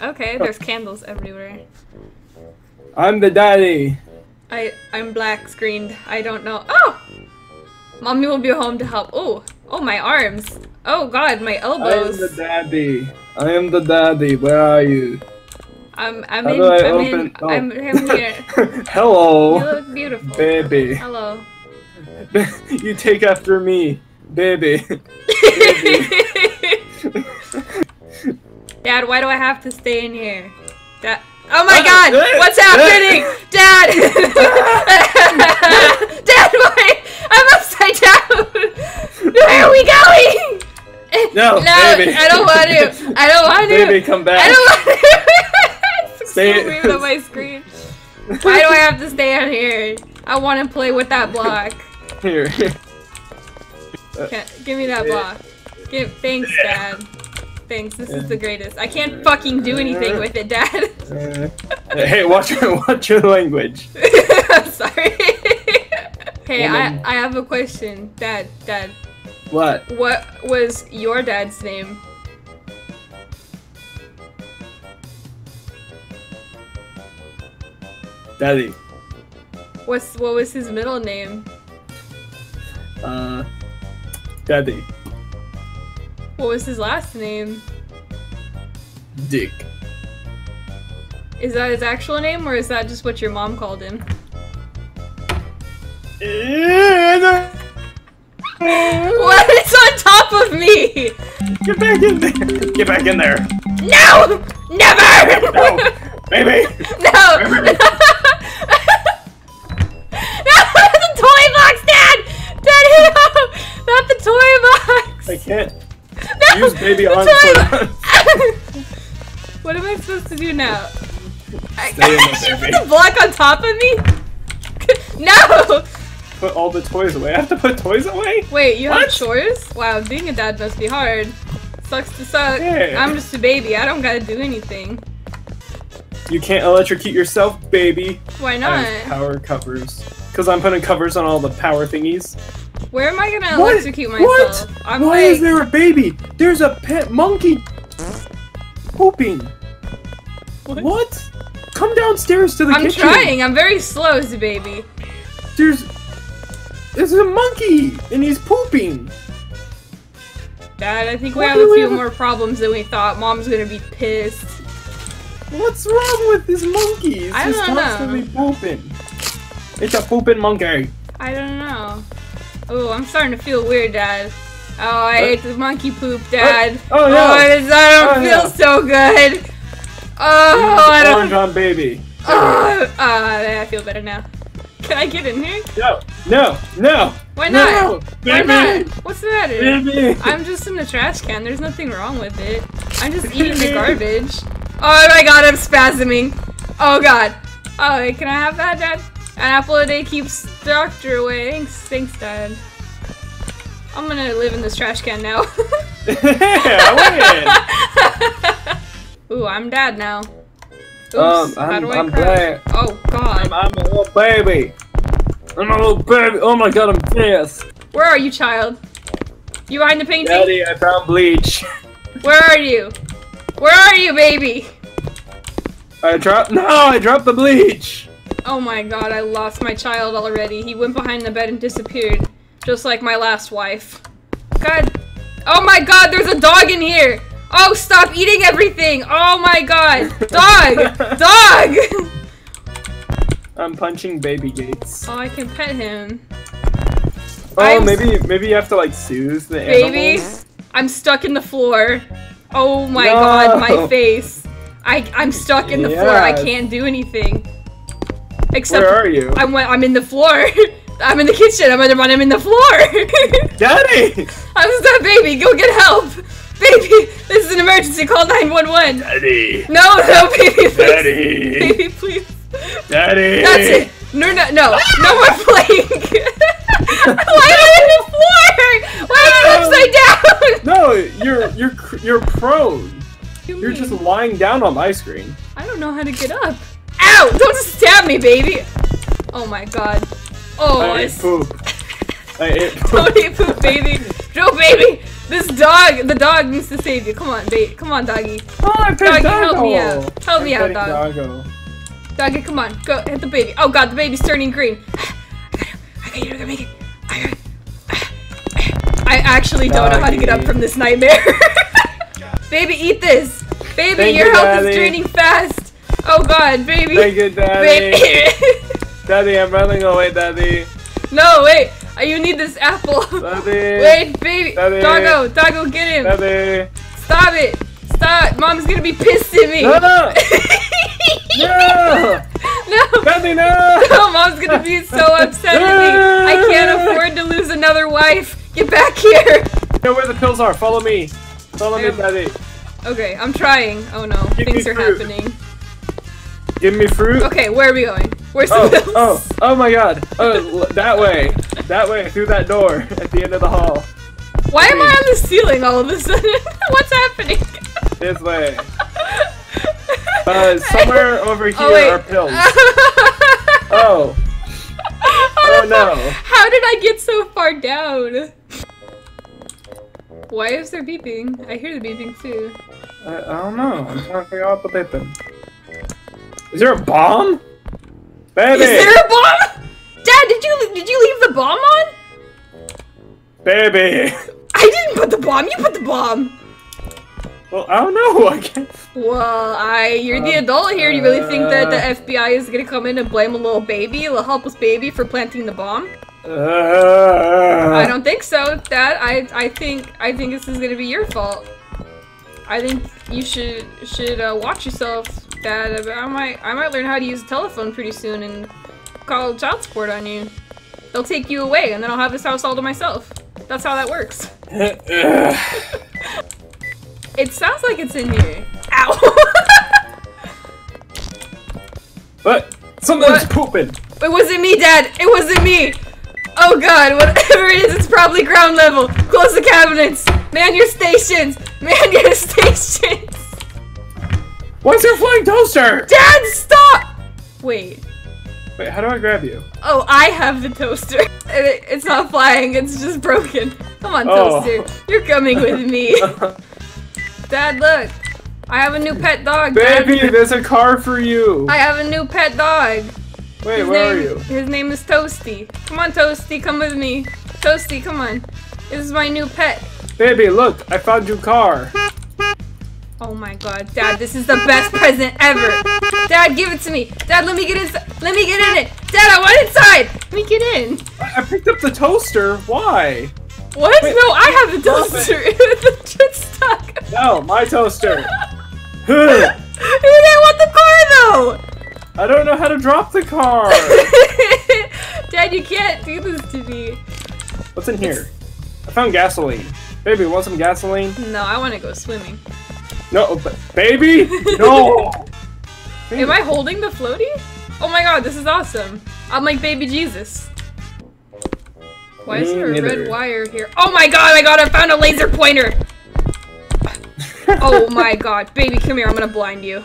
Okay, there's candles everywhere. I'm the daddy. I I'm black screened. I don't know. Oh, mommy will be home to help. Oh, oh my arms. Oh God, my elbows. I am the daddy. I am the daddy. Where are you? I'm I'm How in. I I'm open? in. oh. I'm, I'm here. Hello, You look beautiful. baby. Hello. you take after me, baby. Dad, why do I have to stay in here? Dad. Oh my God! What's happening, Dad? Dad, why? I'm upside down. Where are we going? No, no, baby. I don't want to. I don't want to. Baby, come back. I don't want to. Stay- so weird on my screen. Why do I have to stay on here? I want to play with that block. Here. Can, give me that block. Give, thanks, Dad. This is the greatest. I can't fucking do anything with it, Dad. Hey, watch your watch your language. Sorry. hey, I I have a question, Dad. Dad, What? what was your dad's name? Daddy. What's what was his middle name? Uh, daddy. What was his last name? Dick. Is that his actual name, or is that just what your mom called him? What is on top of me? Get back in there! Get back in there! No! Never! No, baby! No! no! the toy box, Dad! Dad, no! Not the toy box! I can't No! Use baby on what am I supposed to do now? I, Stay in there, put the block on top of me? No! Put all the toys away. I have to put toys away? Wait, you have chores? Wow, being a dad must be hard. Sucks to suck. Yeah. I'm just a baby. I don't gotta do anything. You can't electrocute yourself, baby. Why I not? power covers. Because I'm putting covers on all the power thingies. Where am I gonna What? electrocute myself? What? I'm Why like, is there a baby? There's a pet monkey pooping. What? What? Come downstairs to the kitchen! I'm trying. I'm very slow, as a baby. There's there's a monkey and he's pooping. Dad, I think we Why have a we few have more problems than we thought. Mom's gonna be pissed. What's wrong with this monkey? It's I just don't know. constantly pooping. It's a pooping monkey. I don't know. Oh, I'm starting to feel weird, Dad. Oh, I What? ate the monkey poop, Dad. Oh, no. I, just- I don't Oh, feel no. so good. Oh, I don't. Orange on baby. Oh, uh, I feel better now. Can I get in here? No, no, no. Why No, not? Why baby. not? What's the matter? Baby. I'm just in the trash can. There's nothing wrong with it. I'm just eating the garbage. Oh my god, I'm spasming. Oh god. Oh, wait, can I have that, Dad? An apple a day keeps doctor away. Thanks, thanks, Dad. I'm gonna live in this trash can now. yeah, Ooh, I'm Dad now. Oops, Um, I'm- do I I'm? Dad. Oh god. I'm, I'm a little baby. I'm a little baby. Oh my god, I'm pissed. Where are you, child? You behind the painting? Daddy, I found bleach. Where are you? Where are you, baby? I dropped. No, I dropped the bleach. Oh my god, I lost my child already. He went behind the bed and disappeared. Just like my last wife. God. Oh my god, there's a dog in here! Oh, stop eating everything! Oh my god! Dog! dog! I'm punching baby gates. Oh, I can pet him. Oh, I'm- maybe maybe you have to like soothe the Baby, animals. I'm stuck in the floor. Oh my No. god, my face. I, I'm stuck in the floor. I can't do anything. Except Where are you? I'm, I'm in the floor. I'm in the kitchen. I'm in the, I'm in the floor. Daddy! I'm stuck, baby. Go get help. Baby, this is an emergency. Call 911. Daddy! No, no, baby, please. Daddy! Baby, please. Daddy! That's it. No, no, no. No more playing. Why am I in the floor? Why am I upside down? No, you're you're you're prone. You You're mean? just lying down on my screen. I don't know how to get up. Ow! Don't stab me, baby. Oh my god. Oh, I ate poop. I ate poop. don't eat poop, baby. No, baby. This dog, the dog needs to save you. Come on, bait. Come on, doggy. Oh, I Doggy, Doggo. help me out. Help me I'm out, petting dog. Doggo. Doggy, come on. Go, hit the baby. Oh god, the baby's turning green. I got I got you, I gotta make it. I got I actually don't know how to get up from this nightmare. baby, eat this. Baby, Thank your you, health Daddy. is draining fast. Oh god, baby. Thank you, Daddy. Baby. Daddy, I'm running away, Daddy. no, wait. Uh, You need this apple. Daddy. Wait, baby. Daddy. Doggo, doggo, get him. Daddy. Stop it. Stop. Mom's gonna be pissed at me. No, no. No. no. Daddy, no. No, mom's gonna be so upset at me. I can't afford to lose another wife. Get back here. know where the pills are. Follow me. Follow me, Daddy. Okay, I'm trying. Oh no, Give things are fruit. happening. Give me fruit. Okay, where are we going? Where's the Oh, oh, oh my god. Oh, that way. That way, through that door at the end of the hall. Why am I on the ceiling all of a sudden? What's happening? This way. Uh, somewhere over here oh, are pills. Oh, oh no. How did I get so far down? Why is there beeping? I hear the beeping too. I, I don't know. I'm trying to figure out the pippin. Is there a bomb? Baby! Is there a bomb? Dad, did you did you leave the bomb on? Baby! I didn't put the bomb. You put the bomb. Well, I don't know. I can't. Well, I you're the Um, adult here. Do you really think that the uh, FBI is gonna come in and blame a little baby, a little helpless baby, for planting the bomb? Uh, I don't think so, Dad. I I think I think this is gonna be your fault. I think you should should uh, watch yourself, Dad. I might I might learn how to use a telephone pretty soon and call child support on you. They'll take you away, and then I'll have this house all to myself. That's how that works. It sounds like it's in here. Ow! what? something's What? pooping. It wasn't me, Dad. It wasn't me. Oh God, whatever it is, it's probably ground level. Close the cabinets. Man your stations. Man your stations. What's your flying toaster? Dad, stop. Wait. Wait, how do I grab you? Oh, I have the toaster. It- It's not flying. It's just broken. Come on, Oh. toaster. You're coming with me. Dad, look. I have a new pet dog. Dad. Baby, there's a car for you. I have a new pet dog. Wait, His where name, are you? His name is Toasty. Come on, Toasty, come with me. Toasty, come on. This is my new pet. Baby, look, I found your car. Oh my god, Dad, this is the best present ever. Dad, give it to me. Dad, let me get inside. Let me get in it. Dad, I want inside. Let me get in. I I picked up the toaster. Why? What? Wait, no, I have the toaster. it's stuck. No, my toaster. you didn't want the car I don't know how to drop the car. Dad, you can't do this to me. What's in here? I found gasoline. Baby, want some gasoline? No, I want to go swimming. No, but baby, no. Am I holding the floaty? Oh my god, this is awesome. I'm like baby Jesus. Why is there a red wire here? Oh my god, I got I found a laser pointer! oh my god. Baby, come here, I'm gonna blind you.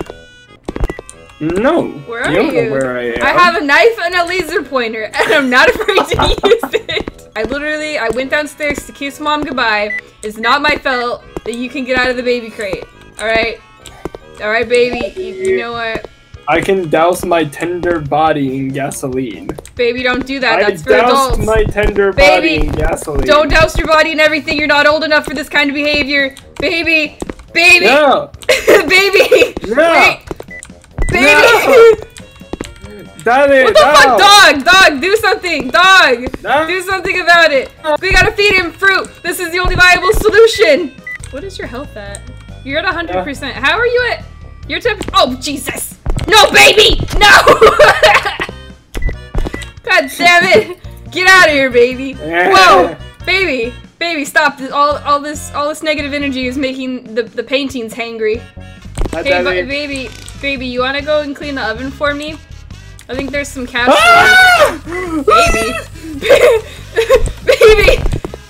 No. Where are you? Don't you? know where I am. I have a knife and a laser pointer, and I'm not afraid to use it. I literally, I went downstairs to kiss mom goodbye. It's not my fault that you can get out of the baby crate. Alright? Alright, baby. You, you know what? I can douse my tender body in gasoline. Baby, don't do that. I That's for doused adults. my tender Baby, body in gasoline. Don't douse your body in everything. You're not old enough for this kind of behavior. Baby! Baby! No. baby! No. Wait! Baby! Daddy, What the no. fuck? Dog! Dog! Do something! Dog! No. Do something about it! We gotta feed him fruit! This is the only viable solution! What is your health at? You're at 100%. How are you at? You're 10 Oh, Jesus! No, baby! No! God damn it! Get out of here, baby! Whoa! Baby! Baby, stop! This- All, all this, all this negative energy is making the, the paintings hangry. Hi, Hey, bu- baby, baby, you wanna go and clean the oven for me? I think there's some cash. Ah! baby, baby,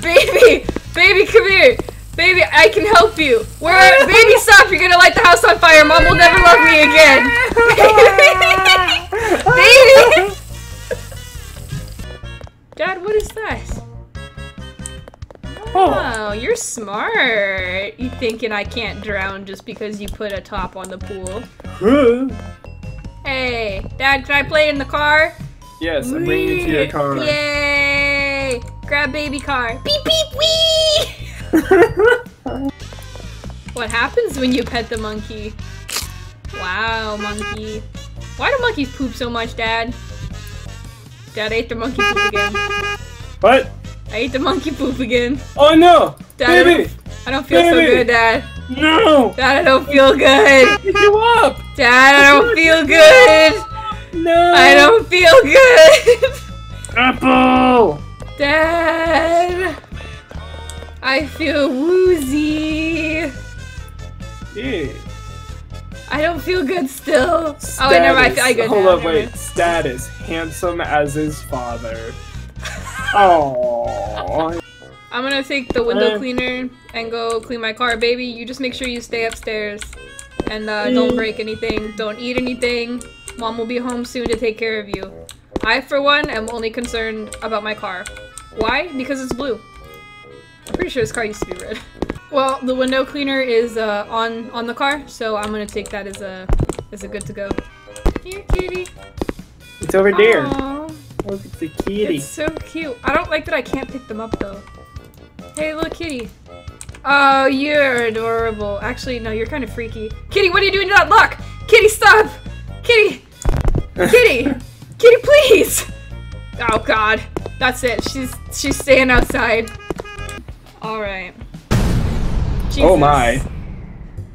baby, baby, come here, baby. I can help you. Where, baby, stop! You're gonna light the house on fire. Mom will never love me again. baby. Dad, what is that? Oh, you're smart. You thinking I can't drown just because you put a top on the pool? Hey, Dad, can I play in the car? Yes, I'm bringing you to your car. Yay! Grab baby car. Beep beep wee! what happens when you pet the monkey? Wow, monkey. Why do monkeys poop so much, Dad? Dad ate the monkey poop again. what? I ate the monkey poop again. Oh no! Dad, I Baby! don't, I don't feel so good, Dad. No! Dad, I don't feel good. Pick you up! Dad, I don't feel good. No! I don't feel good. Apple! Dad, I feel woozy. Yeah. I don't feel good still. Oh, wait, never mind. I feel I good Hold now. up, wait. Status. Handsome as his father. Oh. I'm gonna take the window Uh. cleaner and go clean my car, baby. You just make sure you stay upstairs and uh, don't Mm. break anything. Don't eat anything. Mom will be home soon to take care of you. I, for one, am only concerned about my car. Why? Because it's blue. I'm pretty sure this car used to be red. Well, the window cleaner is uh, on on the car, so I'm gonna take that as a as a good to go. Here, kitty. It's over there. Aw. Look at the kitty. It's so cute. I don't like that I can't pick them up though. Hey, little kitty. Oh, you're adorable. Actually, no, you're kind of freaky. Kitty, what are you doing to that lock? Kitty, stop! Kitty! Kitty! Kitty, please! Oh God, that's it. She's she's staying outside. All right. Oh my.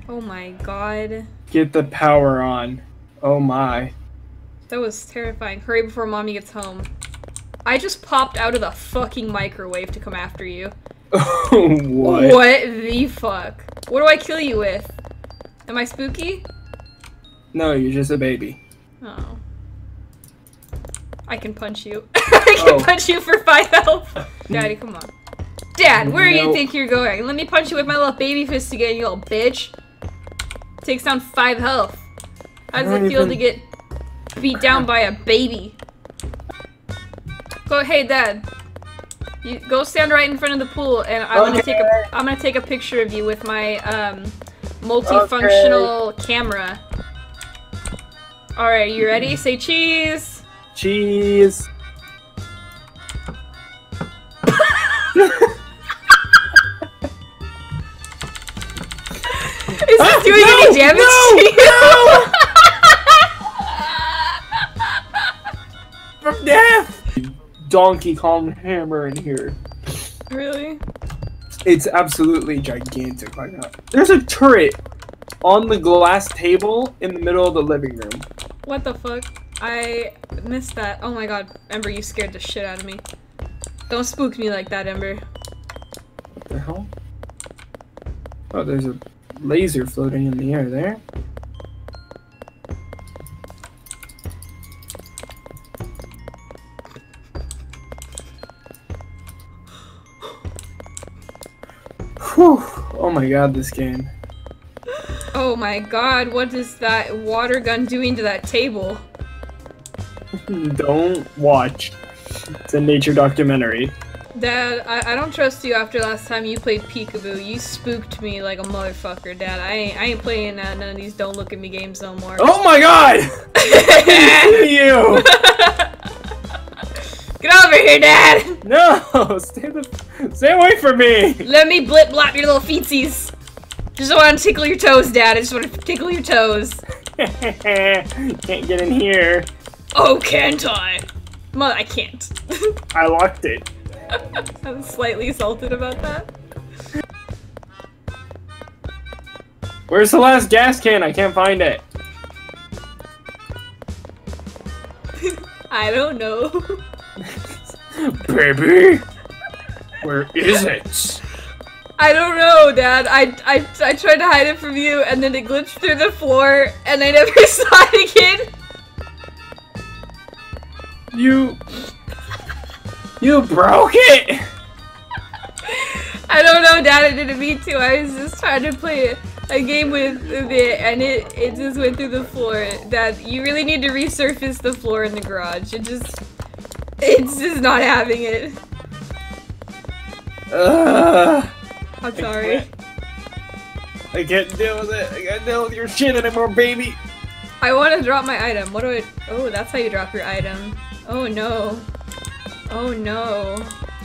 Oh my God. Get the power on. Oh my. That was terrifying. Hurry before mommy gets home. I just popped out of the fucking microwave to come after you. what? What the fuck? What do I kill you with? Am I spooky? No, you're just a baby. Oh. I can punch you. I can Oh. punch you for five health. Daddy, come on. Dad, where do you think you're going? Let me punch you with my little baby fist again, you little bitch. Takes down five health. How does it feel to get beat down by a baby? Go, hey, Dad. You go stand right in front of the pool, and I'm gonna take a Okay. I'm gonna take a picture of you with my um multifunctional camera. All right, you ready? Say cheese. Cheese. Is this doing no, any damage no, to you? From death! Donkey Kong hammer in here. really? It's absolutely gigantic like that. There's a turret on the glass table in the middle of the living room. What the fuck? I missed that. Oh my god, Ember, you scared the shit out of me. Don't spook me like that, Ember. What the hell? Oh, there's a laser floating in the air there. My god, this game. Oh my god, what is that water gun doing to that table? Don't watch. It's a nature documentary. Dad, I, I don't trust you after last time you played Peekaboo. You spooked me like a motherfucker, Dad. I ain't, I ain't playing uh, none of these don't look at me games no more. Oh my god! you! Get over here, Dad! No! Stay the stay away from me! Let me blip blop your little feetsies. Just want to tickle your toes, Dad. I just want to tickle your toes. Can't get in here. Oh, can't I? Mother, I can't. I locked it. I'm slightly salted about that. Where's the last gas can? I can't find it. I don't know. Baby! Where is it? I don't know, Dad. I, I, I tried to hide it from you, and then it glitched through the floor, and I never saw it again. You. You broke it! I don't know, Dad. I didn't mean to. I was just trying to play a, a game with it, and it, it just went through the floor. Dad, you really need to resurface the floor in the garage. It just, it's just not having it. Ugh. I'm sorry. I can't deal with it. I can't deal with your shit anymore, baby. I want to drop my item. What do I? Oh, that's how you drop your item. Oh no. Oh no.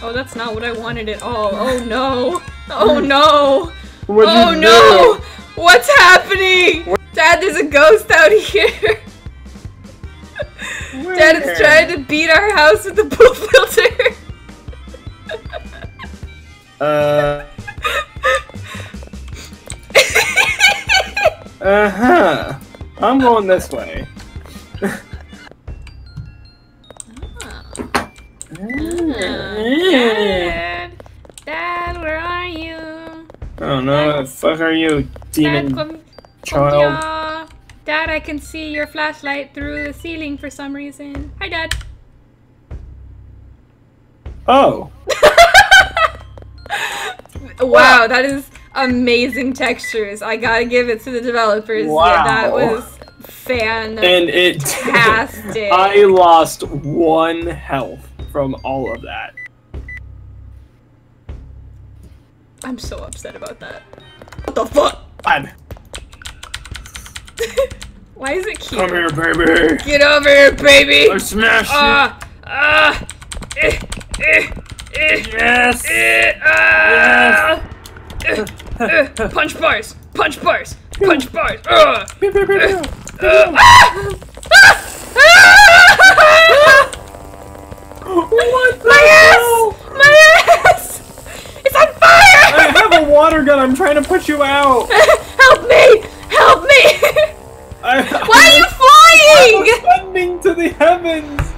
Oh, that's not what I wanted at all. Oh no. Oh no. What'd oh no. do? What's happening? Dad, there's a ghost out here. Dad is trying to beat our house with the poop filter. Uh. Uh huh. I'm going this way. Dad, Dad, where are you? Oh no, the fuck are you, Dad, demon come, come child? Dad, I can see your flashlight through the ceiling for some reason. Hi, Dad. Oh, Wow, that is amazing textures. I gotta give it to the developers. Yeah, that was fantastic. and it. Fantastic. I lost one health from all of that. I'm so upset about that. What the fuck? God, Why is it cute? come here, baby. Get over here, baby! I smashed Ah! Ah! Eh! Eh! Eh! Yes. Eh! Ah! Eh, eh, Punch bars! Punch bars! Punch bars! Ah! Ah! Ah! Ah! What the My hell? ass! My ass! It's on fire! I have a water gun. I'm trying to put you out. Help me! Help me! I, Why are you flying? I flying? was ascending to the heavens.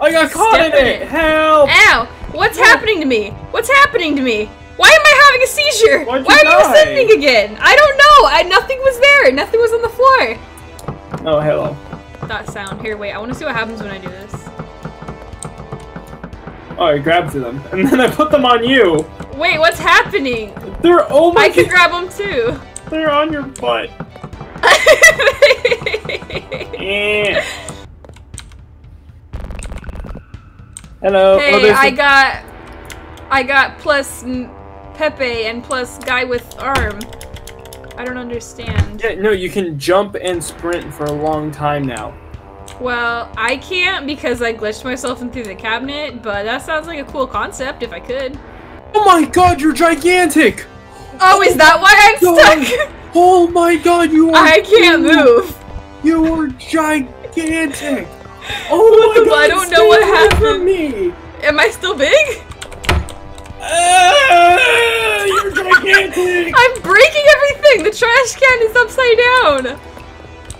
I got caught Step in it. it. Help! Ow! What's happening to me? What's happening to me? Why am I having a seizure? Why are you ascending again? I don't know. I nothing was there. Nothing was on the floor. Oh, hello. That sound. Here, wait. I want to see what happens when I do this. Oh, I grabbed them and then I put them on you. Wait, what's happening? They're oh my I can grab them too. They're on your butt. Hello. oh, hey, there's I got, I got plus Pepe and plus guy with arm. I don't understand. Yeah, no, you can jump and sprint for a long time now. Well, I can't because I glitched myself in through the cabinet, but that sounds like a cool concept if I could. Oh my god, you're gigantic! Oh, is that why I'm God. stuck? Oh my god, you are I can't huge. move. You are gigantic! Oh my god, I don't know what happened. Me! Am I still big? Ah, you're gigantic! I'm breaking everything! The trash can is upside down!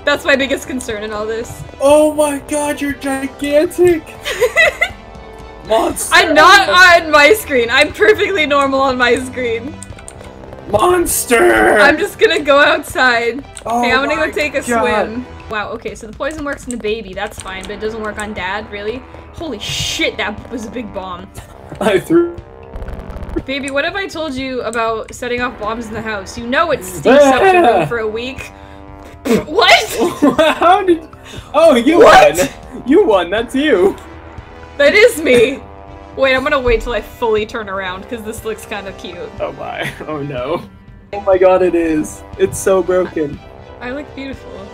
That's my biggest concern in all this. oh my god, you're gigantic! Monster! I'm not on my screen. I'm perfectly normal on my screen. Monster! I'm just gonna go outside. Oh hey, I'm gonna go take a God. swim. Wow, okay, so the poison works on the baby, that's fine, but it doesn't work on dad, really? Holy shit, that was a big bomb. I threw. Baby, what have I told you about setting off bombs in the house? You know it stinks up to Ah. room for a week. what? How did? Oh, you What? won! You won. That's you. That is me! Wait, I'm gonna wait till I fully turn around, because this looks kind of cute. Oh my. Oh no. Oh my god, it is. It's so broken. I look beautiful.